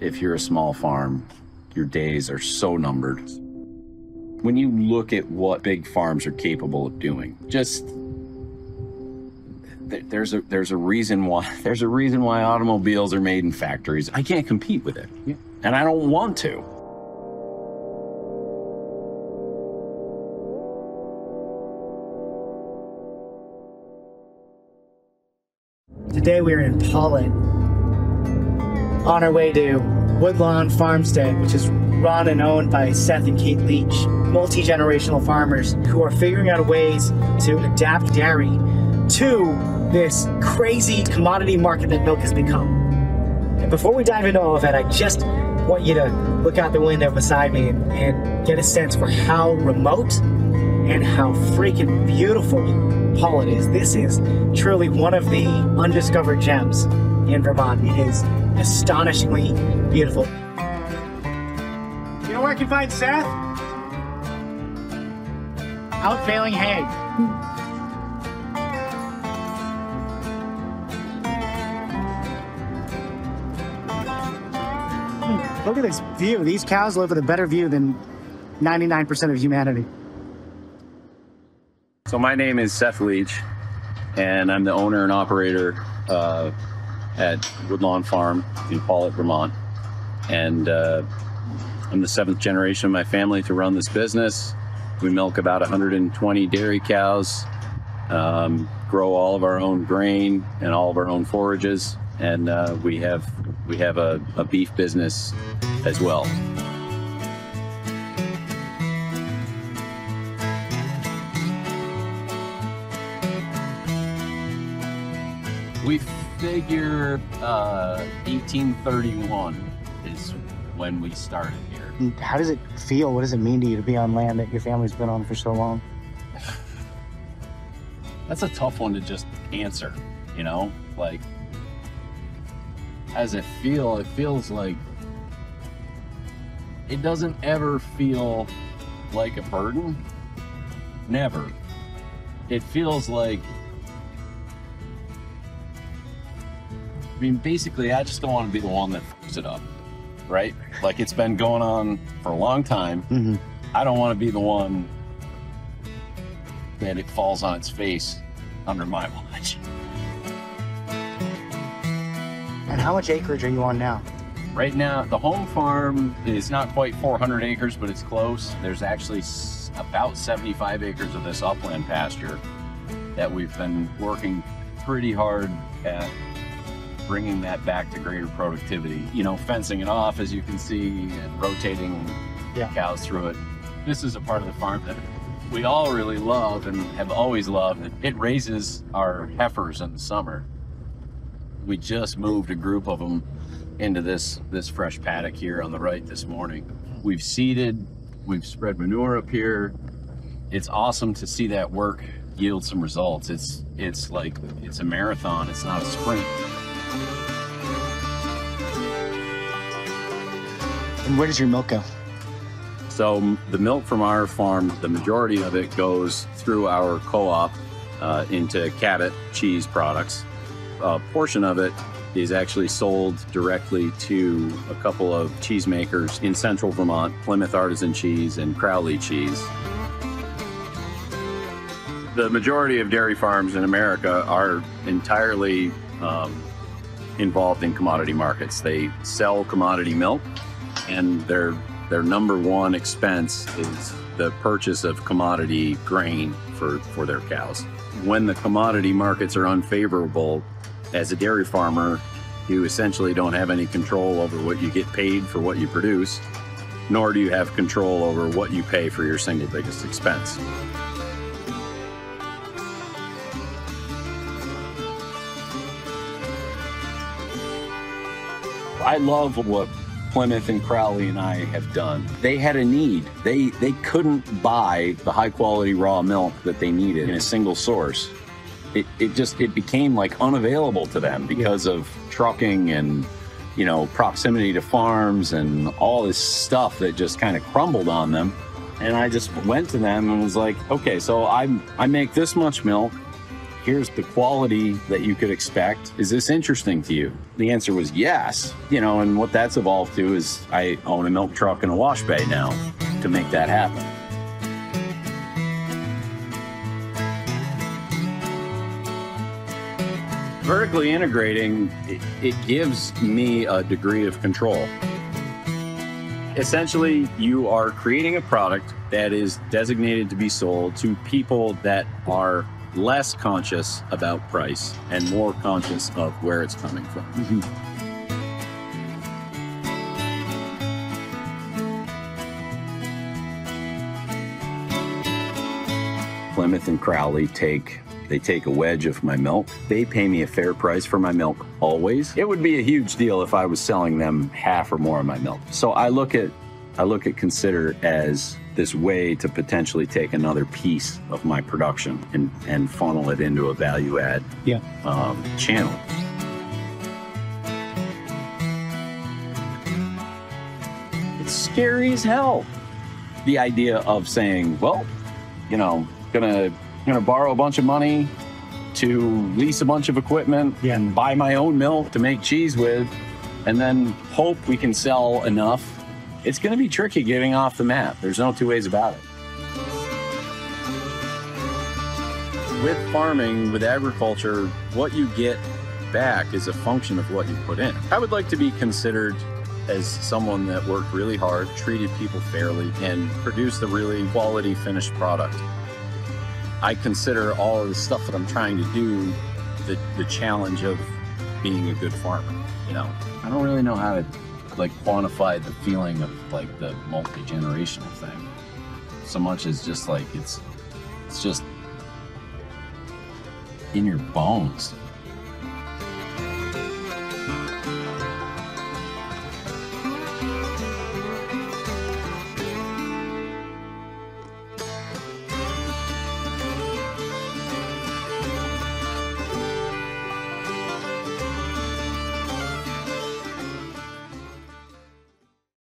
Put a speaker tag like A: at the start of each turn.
A: if you're a small farm, your days are so numbered. When you look at what big farms are capable of doing, just there's a there's a reason why there's a reason why automobiles are made in factories. I can't compete with it, and I don't want to.
B: Today we are in Pawlet on our way to Woodlawn Farmstead, which is run and owned by Seth and Kate Leach, multi generational farmers who are figuring out ways to adapt dairy to this crazy commodity market that milk has become. And before we dive into all of that, I just want you to look out the window beside me and, get a sense for how remote and how freaking beautiful Pawlet is. This is truly one of the undiscovered gems in Vermont. It is astonishingly beautiful. You know where I can find Seth? Out baling hay. Hmm, Look at this view. These cows live with a better view than 99% of humanity.
A: So my name is Seth Leach, and I'm the owner and operator uh, at Woodlawn Farm in Pawlet, Vermont. And uh, I'm the seventh generation of my family to run this business. We milk about 120 dairy cows, um, grow all of our own grain and all of our own forages, and uh, we have we have a, a beef business as well. We figure uh, 1831 is when we started here.
B: How does it feel? What does it mean to you to be on land that your family's been on for so long?
A: That's a tough one to just answer, you know? Like, how does it feel? It feels like it doesn't ever feel like a burden. Never. It feels like I mean, basically, I just don't want to be the one that fucks it up, right? Like it's been going on for a long time.
B: Mm-hmm.
A: I don't want to be the one that it falls on its face under my watch.
B: And how much acreage are you on now?
A: Right now, the home farm is not quite 400 acres, but it's close. There's actually about 75 acres of this upland pasture that we've been working pretty hard at bringing that back to greater productivity. You know, fencing it off, as you can see, and rotating
B: Yeah.
A: cows through it. This is a part of the farm that we all really love and have always loved. It raises our heifers in the summer. We just moved a group of them into this this fresh paddock here on the right this morning. We've seeded, we've spread manure up here. It's awesome to see that work yield some results. It's it's like it's a marathon, it's not a sprint.
B: And where does your milk go?
A: So the milk from our farm, the majority of it goes through our co-op uh, into Cabot cheese products. A portion of it is actually sold directly to a couple of cheesemakers in central Vermont, Plymouth Artisan Cheese and Crowley Cheese. The majority of dairy farms in America are entirely um, involved in commodity markets. They sell commodity milk, and their their number one expense is the purchase of commodity grain for, for their cows. When the commodity markets are unfavorable, as a dairy farmer, you essentially don't have any control over what you get paid for what you produce, nor do you have control over what you pay for your single biggest expense. I love what Plymouth and Crowley and I have done. They had a need. They they couldn't buy the high quality raw milk that they needed in a single source. It, it just it became like unavailable to them because of trucking and you know proximity to farms and all this stuff that just kind of crumbled on them. And I just went to them and was like, okay, so I I make this much milk. Here's the quality that you could expect. Is this interesting to you? The answer was yes. You know, and what that's evolved to is I own a milk truck and a wash bay now to make that happen. Vertically integrating, it, gives me a degree of control. Essentially, you are creating a product that is designated to be sold to people that are less conscious about price and more conscious of where it's coming from. Mm-hmm. Plymouth and Crowley take they take a wedge of my milk. They pay me a fair price for my milk always. It would be a huge deal if I was selling them half or more of my milk. So I look at I look at consider as this way to potentially take another piece of my production and, and funnel it into a value add
B: Yeah.
A: um, channel. It's scary as hell. The idea of saying, well, you know, gonna gonna borrow a bunch of money to lease a bunch of equipment
B: Yeah.
A: and buy my own milk to make cheese with, and then hope we can sell enough. It's gonna be tricky getting off the map. There's no two ways about it. With farming, with agriculture, what you get back is a function of what you put in. I would like to be considered as someone that worked really hard, treated people fairly, and produced a really quality finished product. I consider all of the stuff that I'm trying to do the, the challenge of being a good farmer. You know, I don't really know how to like quantify the feeling of like the multi generational thing. So much as just like it's it's just in your bones.